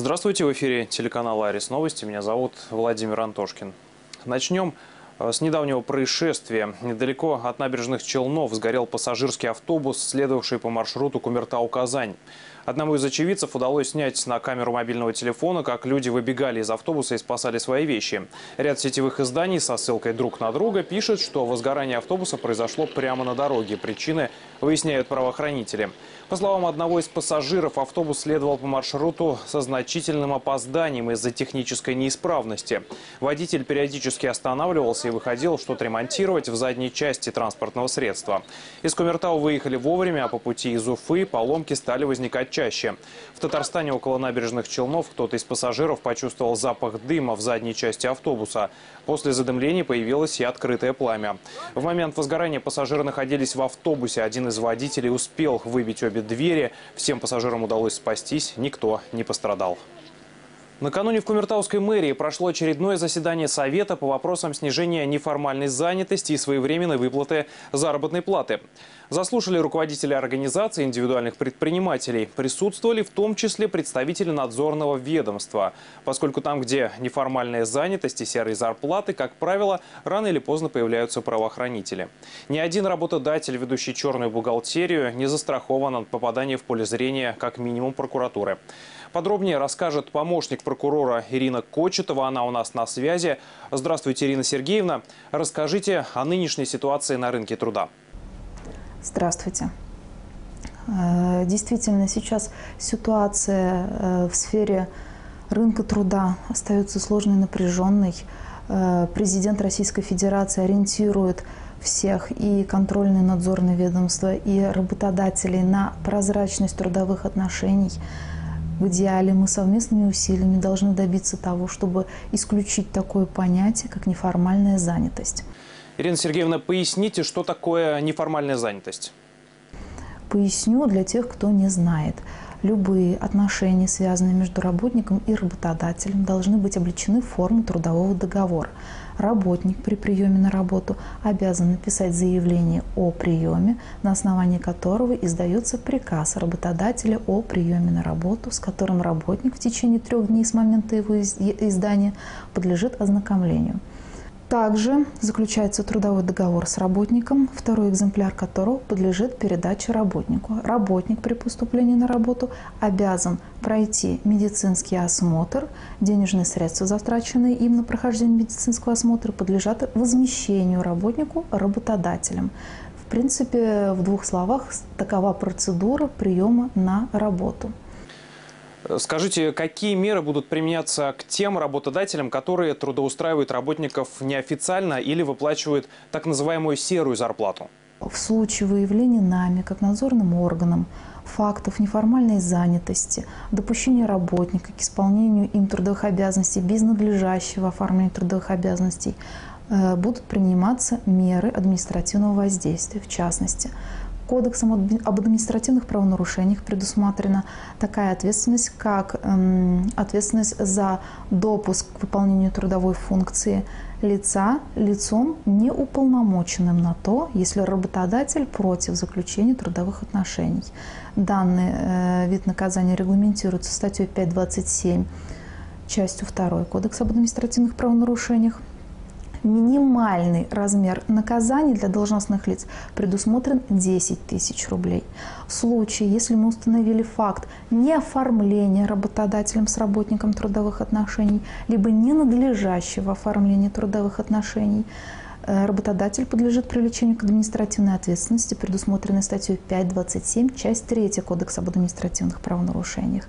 Здравствуйте, в эфире телеканала «Арис Новости». Меня зовут Владимир Антошкин. Начнем э, с недавнего происшествия. Недалеко от набережных Челнов сгорел пассажирский автобус, следовавший по маршруту Кумертау-Казань. Одному из очевидцев удалось снять на камеру мобильного телефона, как люди выбегали из автобуса и спасали свои вещи. Ряд сетевых изданий со ссылкой друг на друга пишет, что возгорание автобуса произошло прямо на дороге. Причины выясняют правоохранители. По словам одного из пассажиров, автобус следовал по маршруту со значительным опозданием из-за технической неисправности. Водитель периодически останавливался и выходил что-то ремонтировать в задней части транспортного средства. Из Кумертау выехали вовремя, а по пути из Уфы поломки стали возникать чаще. В Татарстане около набережных Челнов кто-то из пассажиров почувствовал запах дыма в задней части автобуса. После задымления появилось и открытое пламя. В момент возгорания пассажиры находились в автобусе. Один из водителей успел выбить обе двери. Всем пассажирам удалось спастись, никто не пострадал. Накануне в Кумертауской мэрии прошло очередное заседание Совета по вопросам снижения неформальной занятости и своевременной выплаты заработной платы. Заслушали руководители организаций индивидуальных предпринимателей. Присутствовали в том числе представители надзорного ведомства, поскольку там, где неформальная занятость и серые зарплаты, как правило, рано или поздно появляются правоохранители. Ни один работодатель, ведущий черную бухгалтерию, не застрахован от попадания в поле зрения как минимум прокуратуры. Подробнее расскажет помощник прокурора Ирина Кочетова. Она у нас на связи. Здравствуйте, Ирина Сергеевна. Расскажите о нынешней ситуации на рынке труда. Здравствуйте. Э, действительно, сейчас ситуация э, в сфере рынка труда остается сложной напряженной. Э, президент Российской Федерации ориентирует всех и контрольные надзорные ведомства, и работодателей на прозрачность трудовых отношений – в идеале мы совместными усилиями должны добиться того, чтобы исключить такое понятие, как неформальная занятость. Ирина Сергеевна, поясните, что такое неформальная занятость? Поясню для тех, кто не знает. Любые отношения, связанные между работником и работодателем, должны быть облечены в форму трудового договора работник при приеме на работу обязан написать заявление о приеме, на основании которого издается приказ работодателя о приеме на работу, с которым работник в течение трех дней с момента его издания подлежит ознакомлению. Также заключается трудовой договор с работником, второй экземпляр которого подлежит передаче работнику. Работник при поступлении на работу обязан пройти медицинский осмотр. Денежные средства, затраченные им на прохождение медицинского осмотра, подлежат возмещению работнику работодателем. В принципе, в двух словах, такова процедура приема на работу. Скажите, какие меры будут применяться к тем работодателям, которые трудоустраивают работников неофициально или выплачивают так называемую серую зарплату? В случае выявления нами, как надзорным органом, фактов неформальной занятости, допущения работника к исполнению им трудовых обязанностей без надлежащего оформления трудовых обязанностей, э, будут приниматься меры административного воздействия, в частности, Кодексом об административных правонарушениях предусмотрена такая ответственность, как эм, ответственность за допуск к выполнению трудовой функции лица лицом неуполномоченным на то, если работодатель против заключения трудовых отношений. Данный э, вид наказания регламентируется статьей 5.27 частью 2 Кодекса об административных правонарушениях. Минимальный размер наказаний для должностных лиц предусмотрен 10 тысяч рублей. В случае, если мы установили факт неоформления работодателем с работником трудовых отношений, либо ненадлежащего оформления трудовых отношений, э, работодатель подлежит привлечению к административной ответственности, предусмотренной статьей 5.27, часть 3 Кодекса об административных правонарушениях.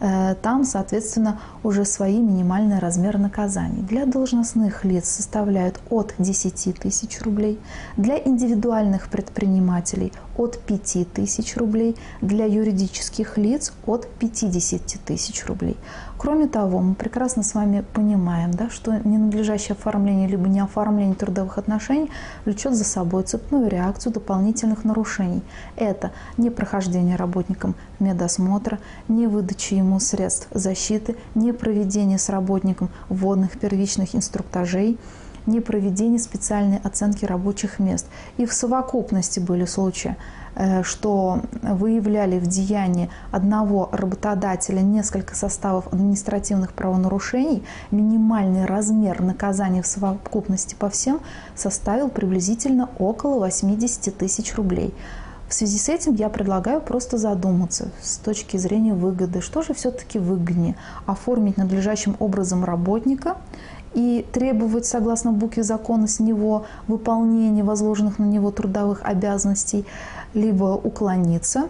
Э, там, соответственно, уже свои минимальные размеры наказаний. Для должностных лиц составляют от 10 тысяч рублей, для индивидуальных предпринимателей от 5 тысяч рублей, для юридических лиц от 50 тысяч рублей. Кроме того, мы прекрасно с вами понимаем, да, что ненадлежащее оформление либо не оформление трудовых отношений влечет за собой цепную реакцию дополнительных нарушений. Это не прохождение работником медосмотра, не выдача ему средств защиты, не проведение с работником вводных первичных инструктажей, не проведение специальной оценки рабочих мест. И в совокупности были случаи э, что выявляли в деянии одного работодателя несколько составов административных правонарушений, минимальный размер наказания в совокупности по всем составил приблизительно около 80 тысяч рублей. В связи с этим я предлагаю просто задуматься с точки зрения выгоды, что же все-таки выгоднее – оформить надлежащим образом работника и требовать, согласно букве закона, с него выполнения возложенных на него трудовых обязанностей, либо уклониться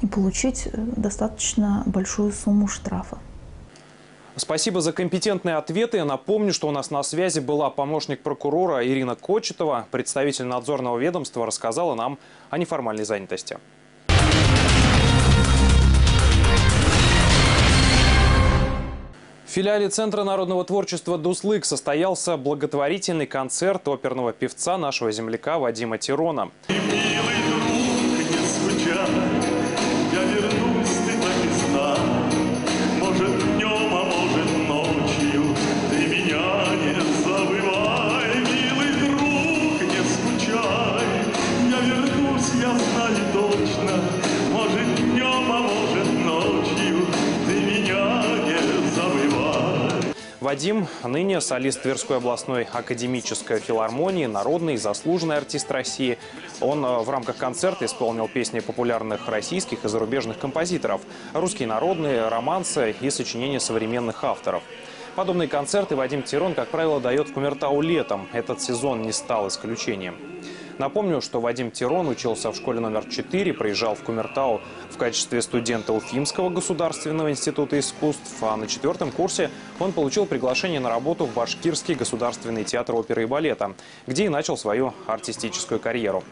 и получить э, достаточно большую сумму штрафа. Спасибо за компетентные ответы. Напомню, что у нас на связи была помощник прокурора Ирина Кочетова. Представитель надзорного ведомства рассказала нам о неформальной занятости. В филиале Центра народного творчества «Дуслык» состоялся благотворительный концерт оперного певца нашего земляка Вадима Тирона. Вадим ныне солист Тверской областной академической филармонии, народный заслуженный артист России. Он э, в рамках концерта исполнил песни популярных российских и зарубежных композиторов, русские народные, романсы и сочинения современных авторов. Подобные концерты Вадим Тирон, как правило, дает в Кумертау летом. Этот сезон не стал исключением. Напомню, что Вадим Тирон учился в школе номер 4, приезжал в Кумертау в качестве студента Уфимского государственного института искусств, а на четвертом курсе он получил приглашение на работу в Башкирский государственный театр оперы и балета, где и начал свою артистическую карьеру.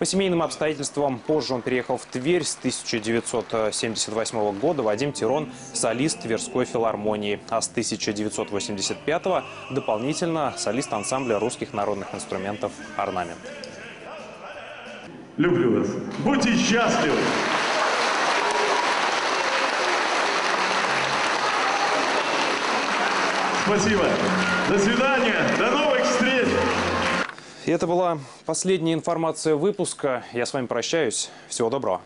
По семейным обстоятельствам позже он переехал в Тверь с 1978 года. Вадим Тирон – солист Тверской филармонии, а с 1985 дополнительно солист ансамбля русских народных инструментов «Орнамент». Люблю вас. Будьте счастливы. Спасибо. До свидания. До новых встреч. И это была последняя информация выпуска. Я с вами прощаюсь. Всего доброго.